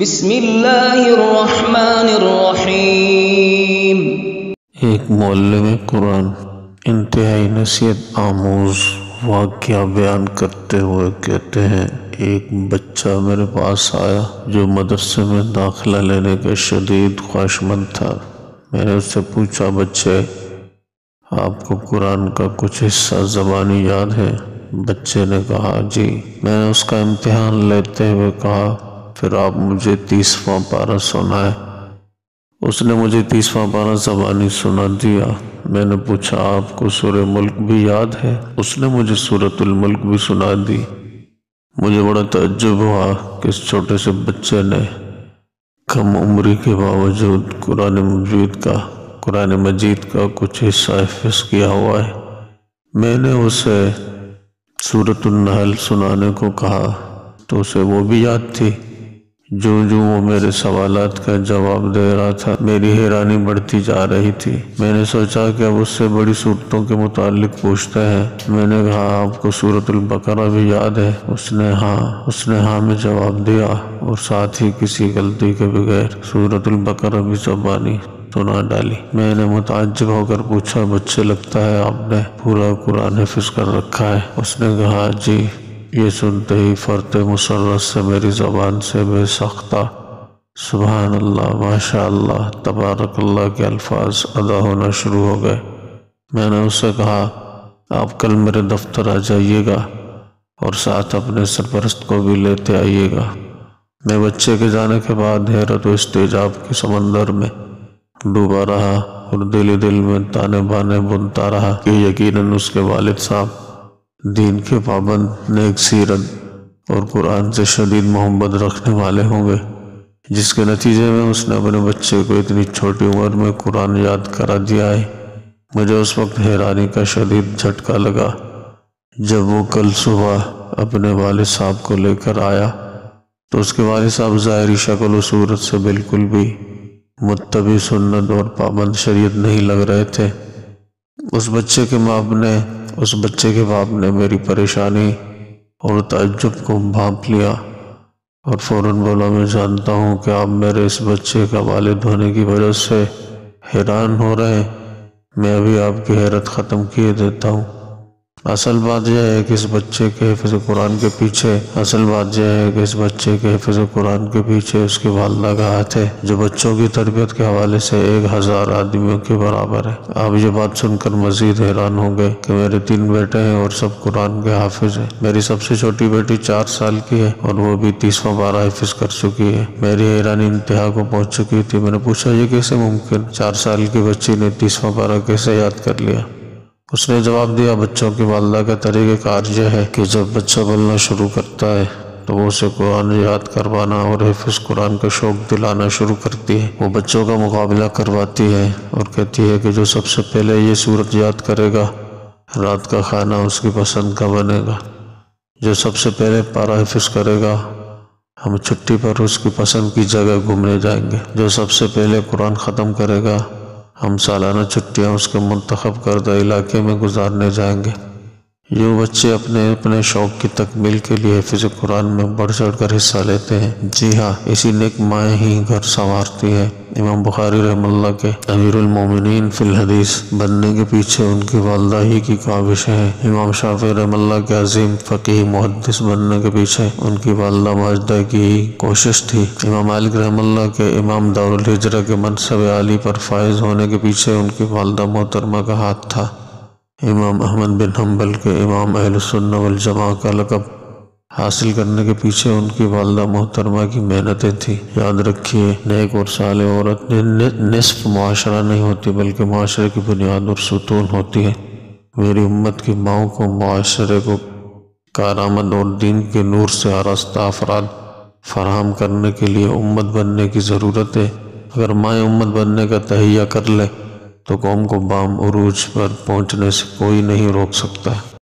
بسم اللہ الرحمن الرحیم۔ ایک معلم قرآن انتہائی نصیحت آموز واقعہ بیان کرتے ہوئے کہتے ہیں، ایک بچہ میرے پاس آیا جو مدرسے میں داخلہ لینے کا شدید خواہشمند تھا۔ میں نے اس سے پوچھا، بچے، آپ کو قرآن کا کچھ حصہ زبانی یاد ہے؟ بچے نے کہا جی میں نے اس کا امتحان لیتے ہوئے کہا پھر آپ مجھے تیسواں پارہ سنائے۔ اس نے مجھے تیسواں پارہ زبانی سنا دیا۔ میں نے پوچھا، آپ کو سورہ ملک بھی یاد ہے؟ اس نے مجھے سورة الملک بھی سنا دی۔ مجھے بڑا تعجب ہوا کہ اس چھوٹے سے بچے نے کم عمری کے باوجود قرآن مجید کا، قرآن مجید کا کچھ حصہ حفظ کیا ہوا ہے۔ میں نے اسے سورة النحل سنانے کو کہا تو اسے وہ بھی یاد تھی۔ جو جو وہ میرے سوالات کا جواب دے رہا تھا، میری حیرانی بڑھتی جا رہی تھی۔ میں نے سوچا کہ اب اس سے بڑی صورتوں کے متعلق پوچھتے ہیں میں نے کہا، آپ کو سورة البقرہ بھی یاد ہے؟ اس نے ہاں اس نے ہاں میں جواب دیا۔ اور ساتھ ہی کسی غلطی کے بغیر سورة البقرہ بھی زبانی سنا ڈالی۔ میں نے متعجب ہو کر پوچھا بچے لگتا ہے آپ نے پورا قرآن حفظ کر رکھا ہے۔ اس نے کہا جی۔ یہ سنتے ہی فرت مسرت سے میری زبان سے بے سختہ سبحان اللہ، ماشاء اللہ، تبارک اللہ کے الفاظ ادا ہونا شروع ہو گئے۔ میں نے اس سے کہا، آپ کل میرے دفتر آ جائیے گا اور ساتھ اپنے سرپرست کو بھی لیتے آئیے گا۔ میں بچے کے جانے کے بعد حیرت و استجاب کے سمندر میں ڈوبا رہا اور دل دل میں تانے بانے بنتا رہا کہ یقیناً اس کے والد صاحب دین کے پابند نیک سیرت اور قرآن سے شدید محبت رکھنے والے ہوں گے، جس کے نتیجے میں اس نے اپنے بچے کو اتنی چھوٹی عمر میں قرآن یاد کرا دیا ہے۔ مجھے اس وقت حیرانی کا شدید جھٹکا لگا جب وہ کل صبح اپنے والد صاحب کو لے کر آیا۔ تو اس کے والد صاحب ظاہری شکل و صورت سے بالکل بھی متبی سنت اور پابند شریعت نہیں لگ رہے تھے۔ اس بچے کے باپ نے اس بچے کے باپ نے میری پریشانی اور تعجب کو بھانپ لیا اور فوراً بولا، میں جانتا ہوں کہ آپ میرے اس بچے کا والد ہونے کی وجہ سے حیران ہو رہے ہیں۔ میں ابھی آپ کی حیرت ختم کیے دیتا ہوں۔ اصل بات یہ ہے کہ اس بچے کے حفظ قرآن کے پیچھے، اصل بات یہ ہے کہ اس بچے کے حفظ قرآن کے پیچھے اس کی والدہ کا ہاتھ ہے، جو بچوں کی تربیت کے حوالے سے ایک ہزار آدمیوں کے برابر ہے۔ آپ یہ بات سن کر مزید حیران ہوں گے کہ میرے تین بیٹے ہیں اور سب قرآن کے حافظ ہیں۔ میری سب سے چھوٹی بیٹی چار سال کی ہے اور وہ بھی تیسواں بارہ حفظ کر چکی ہے۔ میری حیرانی انتہا کو پہنچ چکی تھی۔ میں نے پوچھا، یہ کیسے ممکن؟ چار سال کی بچی نے تیسواں بارہ کیسے یاد کر لیا؟ اس نے جواب دیا، بچوں کی والدہ کا طریقہ کار یہ ہے کہ جب بچہ بولنا شروع کرتا ہے تو وہ اسے قرآن یاد کروانا اور حفظ قرآن کا شوق دلانا شروع کرتی ہے۔ وہ بچوں کا مقابلہ کرواتی ہے اور کہتی ہے کہ جو سب سے پہلے یہ صورت یاد کرے گا، رات کا کھانا اس کی پسند کا بنے گا۔ جو سب سے پہلے پارا حفظ کرے گا، ہم چھٹی پر اس کی پسند کی جگہ گھومنے جائیں گے۔ جو سب سے پہلے قرآن ختم کرے گا ہم سالانہ چھٹیاں اس کے منتخب کردہ علاقے میں گزارنے جائیں گے۔ جو بچے اپنے اپنے شوق کی تکمیل کے لیے حفظ قرآن میں بڑھ چڑھ کر حصہ لیتے ہیں۔ جی ہاں اسی نیک مائیں ہی گھر سنوارتی ہے امام بخاری رحم اللہ کے امیر المومنین فی الحدیث بننے کے پیچھے ان کی والدہ ہی کی کابش ہے۔ امام شافی رحم اللہ کے عظیم فقی محدث بننے کے پیچھے ان کی والدہ ماجدہ کی ہی کوشش تھی۔ امام مالک رحم اللہ کے امام دارالحجرہ کے منصب عالی پر فائز ہونے کے پیچھے ان کی والدہ محترمہ کا ہاتھ تھا۔ امام احمد بن حنبل کے امام اہل سنہ والجماع کا لقب حاصل کرنے کے پیچھے ان کی والدہ محترمہ کی محنتیں تھیں۔ یاد رکھیے، نیک اور صالح عورت نصف معاشرہ نہیں ہوتی بلکہ معاشرے کی بنیاد اور ستون ہوتی ہے۔ میری امت کی ماؤں کو معاشرے کو کارآمد اور دین کے نور سے آراستہ افراد فراہم کرنے کے لیے امت بننے کی ضرورت ہے۔ اگر مائیں امت بننے کا تہیہ کر لے تو قوم کو بام عروج پر پہنچنے سے کوئی نہیں روک سکتا۔